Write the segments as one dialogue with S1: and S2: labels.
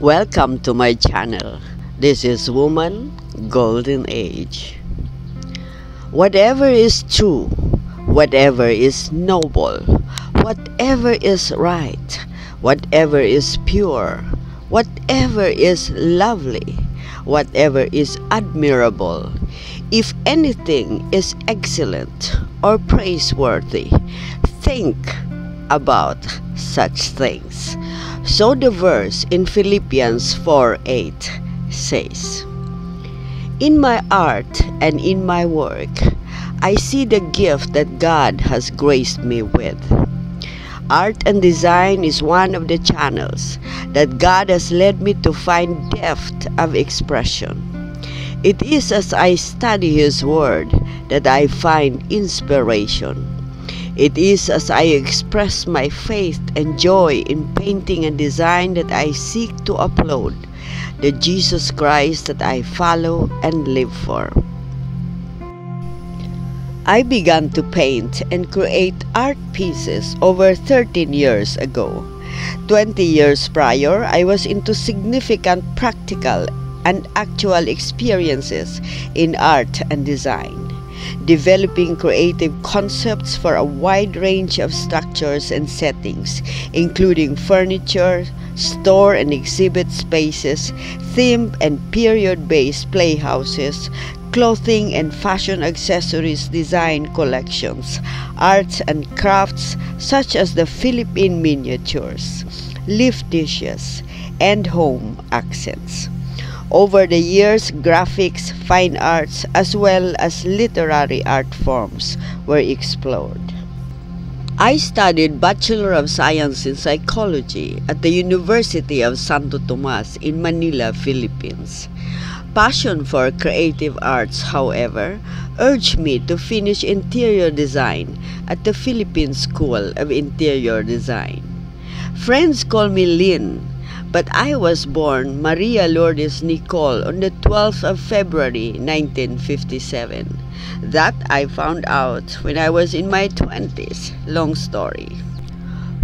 S1: Welcome to my channel. This is Woman Golden Age. Whatever is true, whatever is noble, whatever is right, whatever is pure, whatever is lovely, whatever is admirable, if anything is excellent or praiseworthy, think about such things. So the verse in Philippians 4 8 says, In my art and in my work, I see the gift that God has graced me with. Art and design is one of the channels that God has led me to find depth of expression. It is as I study His Word that I find inspiration. It is as I express my faith and joy in painting and design that I seek to upload the Jesus Christ that I follow and live for. I began to paint and create art pieces over 13 years ago. 20 years prior, I was into significant practical and actual experiences in art and design, developing creative concepts for a wide range of structures and settings, including furniture, store and exhibit spaces, theme and period based playhouses, clothing and fashion accessories design collections, arts and crafts such as the Philippine miniatures, leaf dishes, and home accents. Over the years, graphics, fine arts, as well as literary art forms were explored. I studied Bachelor of Science in Psychology at the University of Santo Tomas in Manila, Philippines. Passion for creative arts, however, urged me to finish interior design at the Philippine School of Interior Design. Friends call me Lyn, but I was born Maria Lourdes Nicol on the 12th of February 1957. That I found out when I was in my 20s. Long story.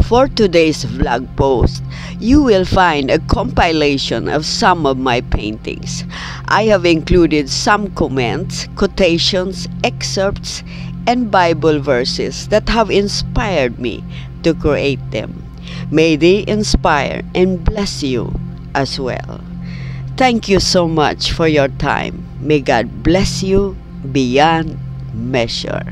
S1: For today's vlog post, you will find a compilation of some of my paintings. I have included some comments, quotations, excerpts, and Bible verses that have inspired me to create them. May they inspire and bless you as well. Thank you so much for your time. May God bless you beyond measure.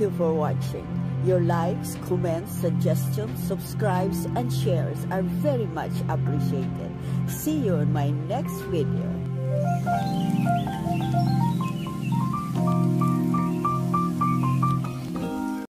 S1: You for watching. Your likes, comments, suggestions, subscribes, and shares are very much appreciated. See you in my next video.